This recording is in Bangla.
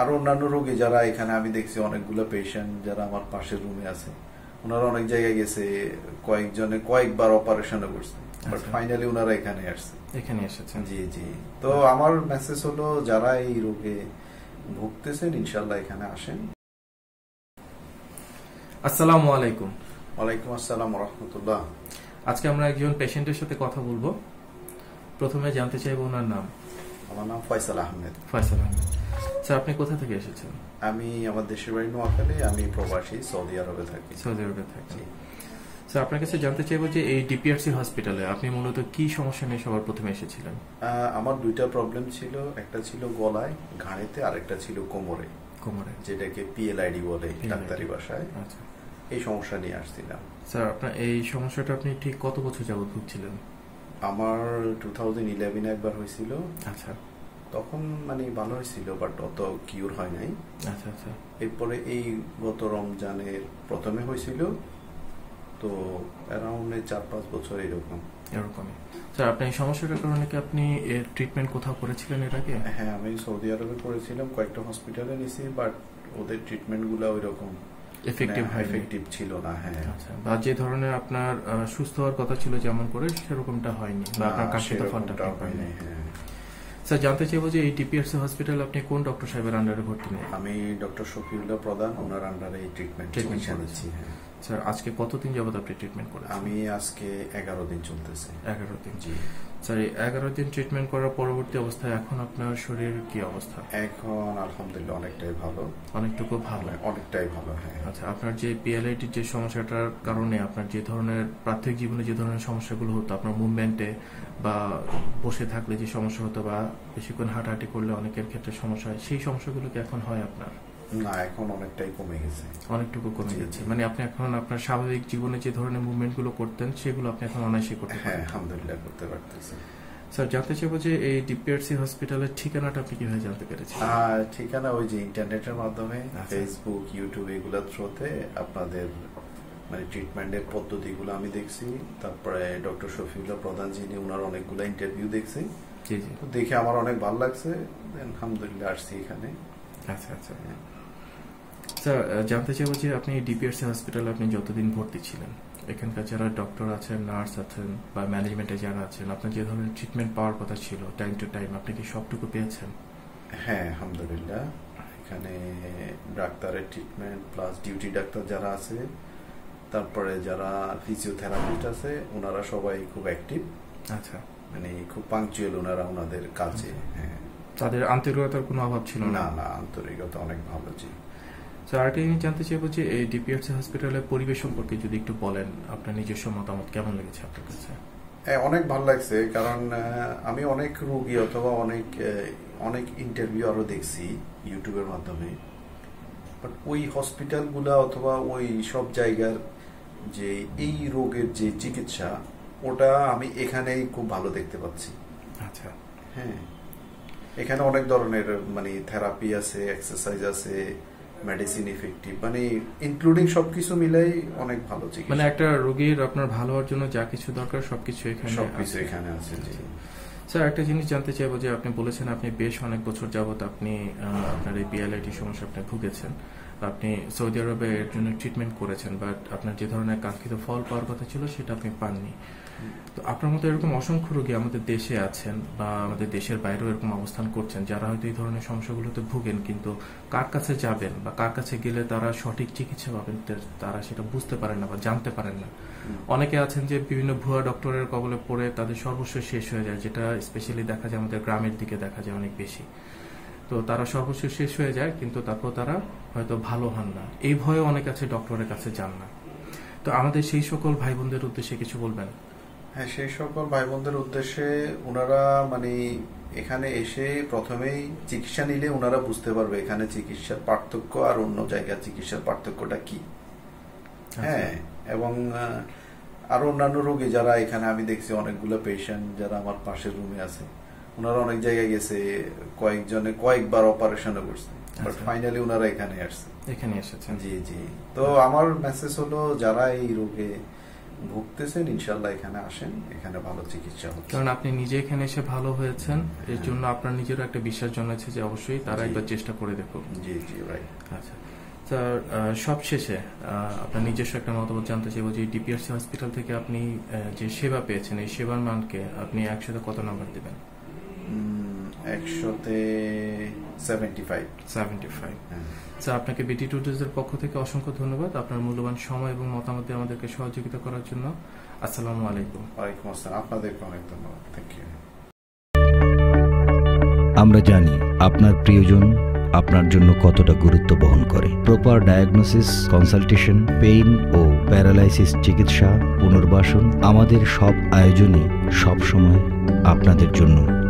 আরও অন্যান্য রোগী যারা এখানে আমি দেখছি অনেকগুলো পেশেন্ট যারা আমার পাশের রুমে আছে ওনারা অনেক জায়গায় গেছে কয়েকজনে কয়েকবার অপারেশনও করছে বাট আচ্ছা। ফাইনালি ওনারা এখানে আসছে। এখানে এসেছেন। জি জি। তো আমার মেসেজ হলো যারা এই রোগে ভুগতেছেন ইনশাল্লাহ এখানে আসেন। আসসালামু আলাইকুম। ওয়ালাইকুম আসসালাম রহমতুল্লাহ আজকে আমরা একজন পেশেন্টের সাথে কথা বলব। প্রথমে জানতে চাইব ওনার নাম। আমার নাম ফয়সাল আহমেদ। ফয়সাল আহমেদ। স্যার আপনি কোথা থেকে এসেছেন? আমি আমার দেশের বাড়ি নোয়াখালী আমি প্রবাসী সৌদি আরবে থাকি। সৌদি আরবে থাকেন। জি। স্যার আপনার কাছে জানতে চাইব যে এই ডিপিআরসি হসপিটালে আপনি মূলত কি সমস্যা নিয়ে সবার প্রথমে এসেছিলেন? আমার দুইটা প্রবলেম ছিল। একটা ছিল গলায় ঘাড়েতে আর একটা ছিল কোমরে। কোমরে। যেটাকে পিএলআইডি বলে ডাক্তারি ভাষায়। আচ্ছা। এই সমস্যা নিয়ে আসছিলাম। স্যার আপনার এই সমস্যাটা আপনি ঠিক কত বছর যাবত ভুগছিলেন? আমার টু থাউজেন্ড ইলেভেনে একবার হয়েছিল। আচ্ছা। তখন মানে ভালো হয়েছিল বাট অত কিউর হয় নাই। আচ্ছা আচ্ছা। এরপরে এই গত রমজানের প্রথমে হয়েছিল তো অ্যারাউন্ড চার পাঁচ বছর এরকম। এরকমই। স্যার আপনার এই সমস্যাটার কারণে কি আপনি এর ট্রিটমেন্ট কোথাও করেছিলেন এর আগে? হ্যাঁ আমি সৌদি আরবে করেছিলাম কয়েকটা হসপিটালে নিছি বাট ওদের ট্রিটমেন্টগুলো ওই রকম এফেক্টিভ এফেক্টিভ ছিল না হ্যাঁ। আচ্ছা বা যে ধরনের আপনার সুস্থ হওয়ার কথা ছিল যেমন করে সেরকমটা হয়নি বা আপনার কাঙ্ক্ষিত ফলটা হয়নি, হ্যাঁ। স্যার জানতে চাইব যে এই টিপিএফসি হসপিটাল আপনি কোন ডক্টর সাহেবের আন্ডারে ভর্তি নেন আমি ডক্টর শফিউল্লাহ প্রধান ওনার আন্ডারে এই ট্রিটমেন্ট ট্রিটমেন্ট করেছি। হ্যাঁ স্যার আজকে কতদিন যাবত আপনি ট্রিটমেন্ট করেছেন? আমি আজকে এগারো দিন চলতেছে। এগারো দিন। জি। স্যার এগারো দিন ট্রিটমেন্ট করার পরবর্তী অবস্থায় এখন আপনার শরীর কি অবস্থা? এখন আলহামদুলিল্লাহ অনেকটাই ভালো। অনেকটুকু ভালো? অনেকটাই ভালো হ্যাঁ। আচ্ছা আপনার যে পিএলআইটির যে সমস্যাটার কারণে আপনার যে ধরনের প্রাথমিক জীবনে যে ধরনের সমস্যাগুলো হতো আপনার মুভমেন্টে বা বসে থাকলে যে সমস্যা হতো বা বেশিক্ষণ হাঁটাহাঁটি করলে অনেকের ক্ষেত্রে সমস্যা হয় সেই সমস্যাগুলো কি এখন হয় আপনার? না এখন অনেকটাই কমে গেছে। অনেকটুকু কমে গেছে। মানে আপনি এখন আপনার স্বাভাবিক জীবনে যে ধরনের মুভমেন্টগুলো করতেন সেগুলো আপনি এখন অনায়াসে করতে হ্যাঁ আলহামদুলিল্লাহ করতে পারতেছি। স্যার জানতে চাইব যে এই ডিপিআরসি হসপিটালের ঠিকানাটা আপনি কীভাবে জানতে পেরেছেন? ঠিকানা ওই যে ইন্টারনেটের মাধ্যমে আচ্ছা। ফেসবুক ইউটিউব এগুলোর থ্রুতে আপনাদের মানে ট্রিটমেন্টের পদ্ধতিগুলো আমি দেখছি। তারপরে ডক্টর শফিউল্লাহ প্রধান যিনি ওনার অনেকগুলো ইন্টারভিউ দেখছি। দেখে আমার অনেক ভালো লাগছে। আলহামদুলিল্লাহ আসছি এখানে। আচ্ছা আচ্ছা। স্যার জানতে চাইব যে আপনি ডিপিআরসি হসপিটালে আপনি যতদিন ভর্তি ছিলেন এখানকার যারা ডক্টর আছেন নার্স আছেন বা ম্যানেজমেন্টে যারা আছেন আপনার যে ধরনের ট্রিটমেন্ট পাওয়ার কথা ছিল টাইম টু টাইম আপনি কি সবটুকু পেয়েছেন? হ্যাঁ আলহামদুলিল্লাহ। এখানে ডাক্তারের ট্রিটমেন্ট প্লাস ডিউটি ডাক্তার যারা আছে তারপরে যারা ফিজিওথেরাপিস্ট আছে ওনারা সবাই খুব অ্যাক্টিভ আচ্ছা। মানে খুব পাংচুয়াল ওনারা ওনাদের কাজে হ্যাঁ। তাদের আন্তরিকতার কোনো অভাব ছিল না? না আন্তরিকতা অনেক ভালো জি স্যার আরেকটা জিনিস জানতে চাইব যে এই ডিপিআরসি হসপিটালের পরিবেশ সম্পর্কে যদি একটু বলেন আপনার নিজস্ব মতামত কেমন লেগেছে আপনার কাছে? হ্যাঁ, অনেক ভালো লাগছে কারণ আমি অনেক রোগী অথবা অনেক অনেক ইন্টারভিউ আরও দেখছি ইউটিউবের মাধ্যমে। বাট ওই হসপিটালগুলা অথবা ওই সব জায়গার যে এই রোগের যে চিকিৎসা ওটা আমি এখানেই খুব ভালো দেখতে পাচ্ছি। আচ্ছা। হ্যাঁ। এখানে অনেক ধরনের মানে থেরাপি আছে এক্সারসাইজ আছে মেডিসিন ইফেক্টিভ মানে ইনক্লুডিং সবকিছু মিলাই অনেক ভালো চিকিৎসা। মানে একটা রোগীর আপনার ভালো হওয়ার জন্য যা কিছু দরকার সবকিছু এখানে সবকিছু এখানে আছে জি। স্যার একটা জিনিস জানতে চাইব যে আপনি বলেছেন আপনি বেশ অনেক বছর যাবত আপনি আপনার এই পিএলআইটি সমস্যা আপনি ভুগেছেন। আপনি সৌদি আরবে এর জন্য ট্রিটমেন্ট করেছেন বাট আপনার যে ধরনের কাঙ্ক্ষিত ফল পাওয়ার কথা ছিল সেটা আপনি পাননি। তো আপনার মতো এরকম অসংখ্য রোগী আমাদের দেশে আছেন বা আমাদের দেশের বাইরেও এরকম অবস্থান করছেন যারা হয়তো এই ধরনের সমস্যাগুলোতে ভুগেন কিন্তু কার কাছে যাবেন বা কার কাছে গেলে তারা সঠিক চিকিৎসা পাবেন তারা সেটা বুঝতে পারেন না বা জানতে পারেন না। অনেকে আছেন যে বিভিন্ন ভুয়া ডক্টরের কবলে পড়ে তাদের সর্বস্ব শেষ হয়ে যায় যেটা স্পেশালি দেখা যায় আমাদের গ্রামের দিকে দেখা যায় অনেক বেশি। তো তারা সর্বস্ব শেষ হয়ে যায় কিন্তু তারপর তারা হয়তো ভালো হন না। এই ভয়ে অনেক আছে ডক্টরের কাছে যান না। তো আমাদের সেই সকল ভাই বোনদের উদ্দেশ্যে কিছু বলবেন? হ্যাঁ সেই সকল ভাই বোনদের উদ্দেশ্যে ওনারা মানে এখানে এসে প্রথমেই চিকিৎসা নিলে ওনারা বুঝতে পারবে এখানে চিকিৎসার পার্থক্য আর অন্য জায়গার চিকিৎসার পার্থক্যটা কি। হ্যাঁ এবং আরও অন্যান্য রোগী যারা এখানে আমি দেখছি অনেকগুলো পেশেন্ট যারা আমার পাশের রুমে আছে ওনারা অনেক জায়গায় গেছে কয়েকজনে কয়েকবার অপারেশনও করছে বাট আচ্ছা। ফাইনালি ওনারা এখানে আসছে। এখানে এসেছেন। জি জি। তো আমার মেসেজ হলো যারা এই রোগে ভুগতেছেন ইনশাল্লাহ এখানে আসেন এখানে ভালো চিকিৎসা হচ্ছে। কারণ আপনি নিজে এখানে এসে ভালো হয়েছেন এর জন্য আপনার নিজেরও একটা বিশ্বাস জন্মেছে যে অবশ্যই তারা। একবার চেষ্টা করে দেখুন জি জি ভাই আচ্ছা। স্যার সবশেষে আপনার নিজস্ব একটা মতামত জানতে চাইব যে ডিপিআরসি হসপিটাল থেকে আপনি যে সেবা পেয়েছেন এই সেবার মানকে আপনি একসাথে কত নাম্বার দেবেন? একশোতে seventy five seventy five sir আপনাকে বিটি টুডেজের পক্ষ থেকে অসংখ্য ধন্যবাদ আপনার মূল্যবান সময় এবং মতামত দিয়ে আমাদেরকে সহযোগিতা করার জন্য। আসসালামু আলাইকুম। ওয়ালাইকুম আসসালাম। আপনাদেরকে অনেক ধন্যবাদ। থ্যাংক ইউ আমরা জানি আপনার প্রিয়জন আপনার জন্য কতটা গুরুত্ব বহন করে। প্রপার ডায়াগনোসিস কনসালটেশন পেইন ও প্যারালাইসিস চিকিৎসা পুনর্বাসন আমাদের সব আয়োজনই সবসময় আপনাদের জন্য